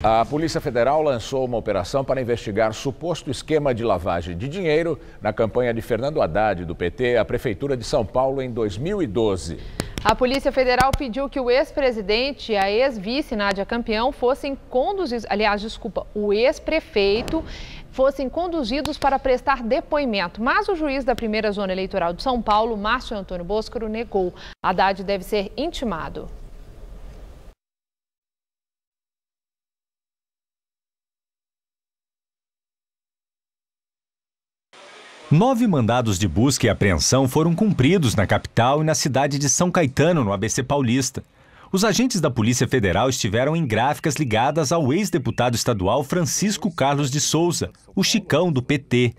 A Polícia Federal lançou uma operação para investigar suposto esquema de lavagem de dinheiro na campanha de Fernando Haddad, do PT, à Prefeitura de São Paulo em 2012. A Polícia Federal pediu que o ex-presidente e a ex-vice Nádia Campeão fossem conduzidos, aliás, desculpa, o ex-prefeito fossem conduzidos para prestar depoimento. Mas o juiz da primeira zona eleitoral de São Paulo, Márcio Antônio Boscaro, negou. Haddad deve ser intimado. Nove mandados de busca e apreensão foram cumpridos na capital e na cidade de São Caetano, no ABC Paulista. Os agentes da Polícia Federal estiveram em gráficas ligadas ao ex-deputado estadual Francisco Carlos de Souza, o Chicão do PT.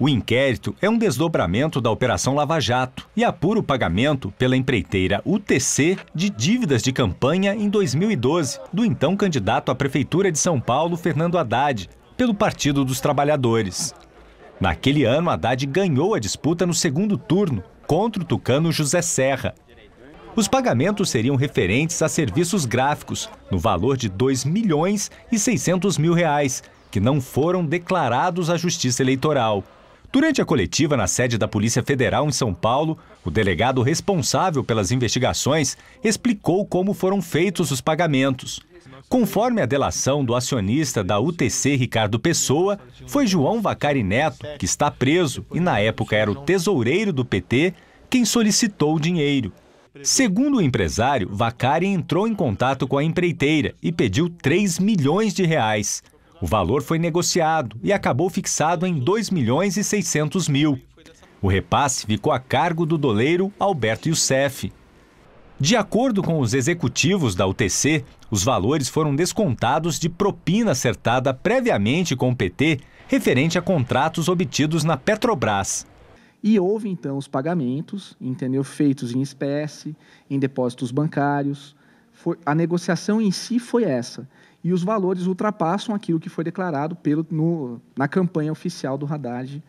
O inquérito é um desdobramento da Operação Lava Jato e apura o pagamento pela empreiteira UTC de dívidas de campanha em 2012 do então candidato à Prefeitura de São Paulo, Fernando Haddad, pelo Partido dos Trabalhadores. Naquele ano, Haddad ganhou a disputa no segundo turno contra o tucano José Serra. Os pagamentos seriam referentes a serviços gráficos, no valor de 2 milhões e 600 mil reais, que não foram declarados à Justiça Eleitoral. Durante a coletiva na sede da Polícia Federal em São Paulo, o delegado responsável pelas investigações explicou como foram feitos os pagamentos. Conforme a delação do acionista da UTC Ricardo Pessoa, foi João Vacari Neto, que está preso e na época era o tesoureiro do PT, quem solicitou o dinheiro. Segundo o empresário, Vacari entrou em contato com a empreiteira e pediu 3 milhões de reais. O valor foi negociado e acabou fixado em 2 milhões e 600 mil. O repasse ficou a cargo do doleiro Alberto Youssef. De acordo com os executivos da UTC, os valores foram descontados de propina acertada previamente com o PT referente a contratos obtidos na Petrobras. E houve então os pagamentos, entendeu, feitos em espécie, em depósitos bancários. Foi, a negociação em si foi essa. E os valores ultrapassam aquilo que foi declarado pelo, no, na campanha oficial do Haddad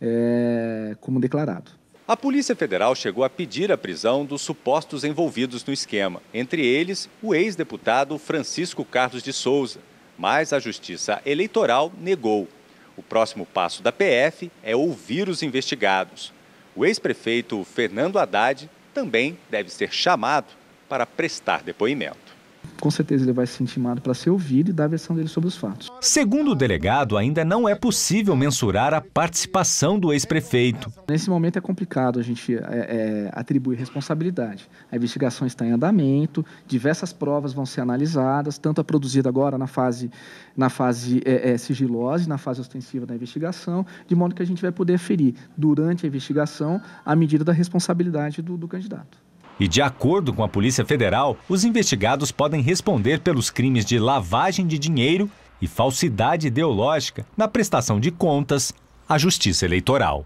é, como declarado. A Polícia Federal chegou a pedir a prisão dos supostos envolvidos no esquema, entre eles o ex-deputado Francisco Carlos de Souza, mas a Justiça Eleitoral negou. O próximo passo da PF é ouvir os investigados. O ex-prefeito Fernando Haddad também deve ser chamado para prestar depoimento com certeza ele vai ser intimado para ser ouvido e dar a versão dele sobre os fatos. Segundo o delegado, ainda não é possível mensurar a participação do ex-prefeito. Nesse momento é complicado a gente é, é, atribuir responsabilidade. A investigação está em andamento, diversas provas vão ser analisadas, tanto a produzida agora na fase, na fase é, é sigilosa, na fase ostensiva da investigação, de modo que a gente vai poder ferir durante a investigação a medida da responsabilidade do, do candidato. E de acordo com a Polícia Federal, os investigados podem responder pelos crimes de lavagem de dinheiro e falsidade ideológica na prestação de contas à Justiça Eleitoral.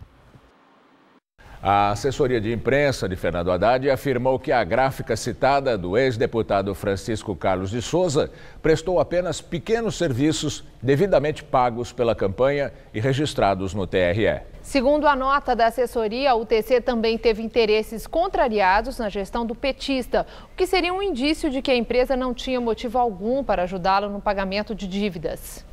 A assessoria de imprensa de Fernando Haddad afirmou que a gráfica citada do ex-deputado Francisco Carlos de Souza prestou apenas pequenos serviços devidamente pagos pela campanha e registrados no TRE. Segundo a nota da assessoria, a UTC também teve interesses contrariados na gestão do petista, o que seria um indício de que a empresa não tinha motivo algum para ajudá-lo no pagamento de dívidas.